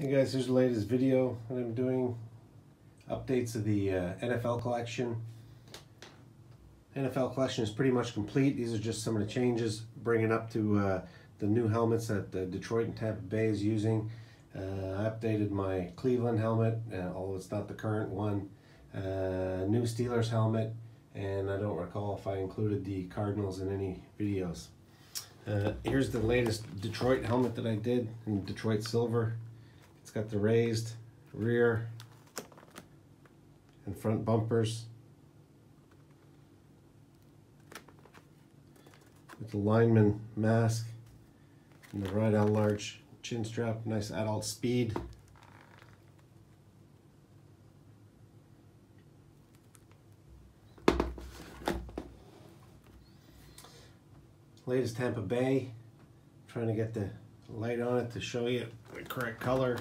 Hey guys, here's the latest video that I'm doing. Updates of the uh, NFL collection. NFL collection is pretty much complete. These are just some of the changes, bringing up to uh, the new helmets that uh, Detroit and Tampa Bay is using. Uh, I updated my Cleveland helmet, uh, although it's not the current one. Uh, new Steelers helmet, and I don't recall if I included the Cardinals in any videos. here's the latest Detroit helmet that I did in Detroit Silver. It's got the raised rear and front bumpers with the lineman mask and the Riddell large chin strap, nice adult speed. Latest Tampa Bay, trying to get the light on it to show you the correct color.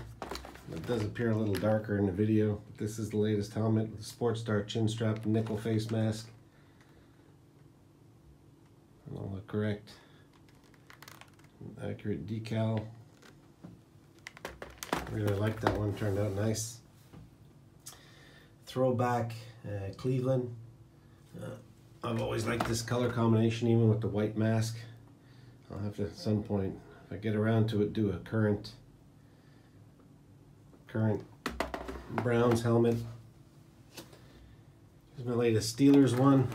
It does appear a little darker in the video. This is the latest helmet with Sports Star chin strap nickel face mask. All the correct, accurate decal. Really like that one, turned out nice. Throwback uh, Cleveland. Uh, I've always liked this color combination even with the white mask. I'll have to at some point, if I get around to it, do a current current Browns helmet. Here's my latest Steelers one.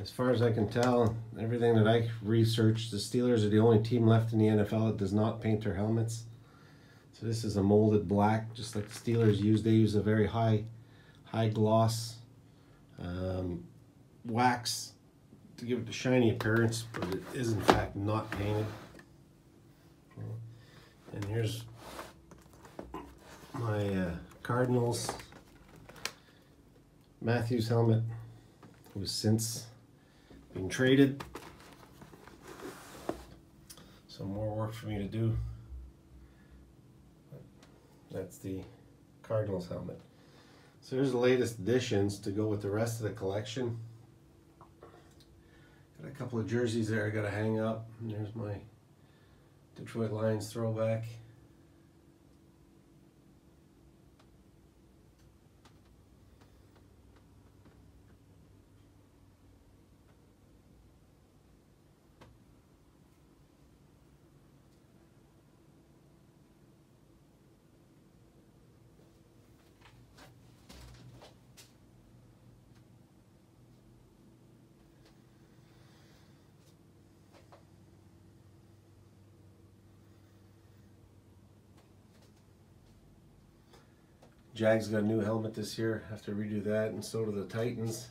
As far as I can tell, everything that I researched, the Steelers are the only team left in the NFL that does not paint their helmets. So this is a molded black, just like the Steelers use. They use a very high, high gloss um, wax to give it a shiny appearance, but it is in fact not painted. And here's my uh, Cardinals Matthews helmet was since been traded. Some more work for me to do. That's the Cardinals helmet. So here's the latest additions to go with the rest of the collection. Got a couple of jerseys there I gotta hang up. And there's my Detroit Lions throwback. Jags got a new helmet this year. Have to redo that, and so do the Titans.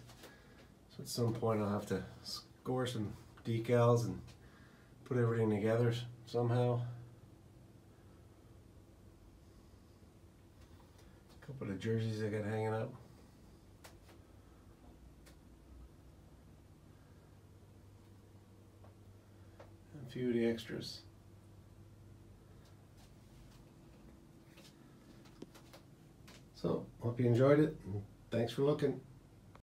So at some point, I'll have to score some decals and put everything together somehow. A couple of jerseys I got hanging up. A few of the extras. So, hope you enjoyed it. Thanks for looking.